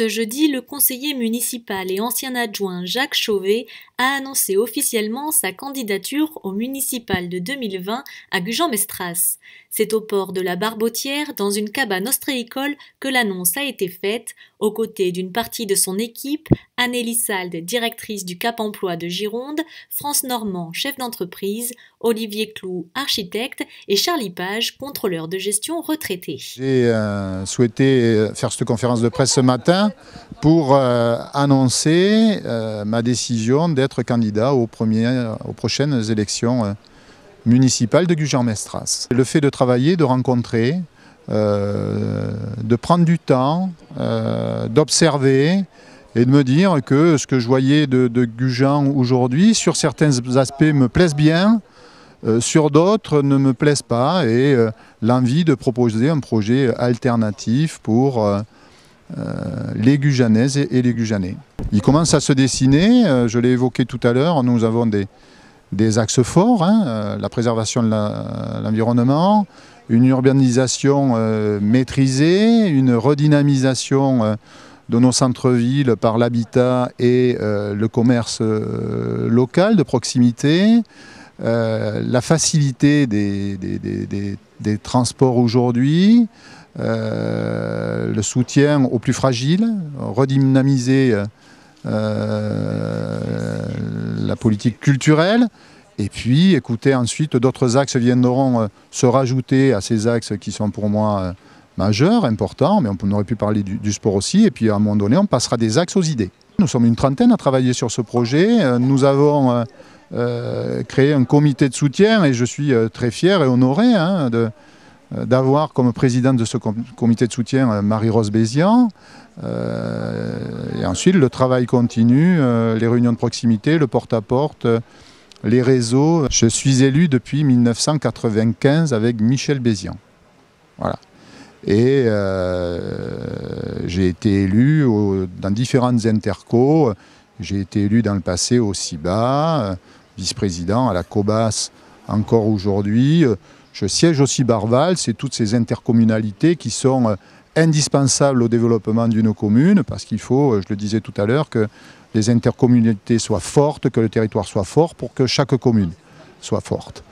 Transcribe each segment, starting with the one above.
Ce jeudi, le conseiller municipal et ancien adjoint Jacques Chauvet a annoncé officiellement sa candidature au municipal de 2020 à Gujan-Mestras. C'est au port de la Barbotière, dans une cabane ostréicole, que l'annonce a été faite, aux côtés d'une partie de son équipe, Annélie Salde, directrice du Cap Emploi de Gironde, France Normand, chef d'entreprise, Olivier Clou, architecte, et Charlie Page, contrôleur de gestion retraité. J'ai euh, souhaité faire cette conférence de presse ce matin pour euh, annoncer euh, ma décision d'être candidat aux, aux prochaines élections municipales de Gujan-Mestras. Le fait de travailler, de rencontrer, de prendre du temps, d'observer, et de me dire que ce que je voyais de, de Gujan aujourd'hui, sur certains aspects, me plaisent bien, euh, sur d'autres ne me plaisent pas, et euh, l'envie de proposer un projet alternatif pour euh, les Gujanaises et, les Gujanais. Il commence à se dessiner, je l'ai évoqué tout à l'heure, nous avons des, des axes forts, hein, la préservation de l'environnement, une urbanisation maîtrisée, une redynamisation de nos centres-villes par l'habitat et euh, le commerce euh, local de proximité, euh, la facilité des, des, transports aujourd'hui, le soutien aux plus fragiles, redynamiser la politique culturelle, et puis écoutez, ensuite d'autres axes viendront se rajouter à ces axes qui sont pour moi majeur, important, mais on aurait pu parler du, sport aussi, et puis à un moment donné, on passera des axes aux idées. Nous sommes une trentaine à travailler sur ce projet. Euh, nous avons euh, euh, créé un comité de soutien, et je suis très fier et honoré hein, d'avoir comme présidente de ce comité de soutien Marie-Rose Bézian. et ensuite, le travail continue, les réunions de proximité, le porte-à-porte, -porte, les réseaux. Je suis élu depuis 1995 avec Michel Bézian. Voilà. Et euh, j'ai été élu dans différentes intercos. J'ai été élu dans le passé au CIBA, euh, vice-président à la COBAS encore aujourd'hui. Je siège aussi Barval, c'est toutes ces intercommunalités qui sont euh, indispensables au développement d'une commune, parce qu'il faut, je le disais tout à l'heure, que les intercommunalités soient fortes, que le territoire soit fort pour que chaque commune soit forte.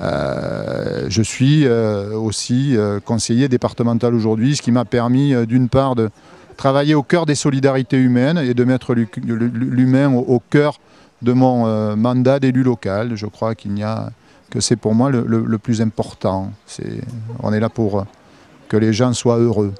Euh, je suis euh, aussi euh, conseiller départemental aujourd'hui, ce qui m'a permis d'une part de travailler au cœur des solidarités humaines et de mettre l'humain au cœur de mon mandat d'élu local. Je crois qu'il n'y a que c'est pour moi le, le plus important. on est là pour que les gens soient heureux.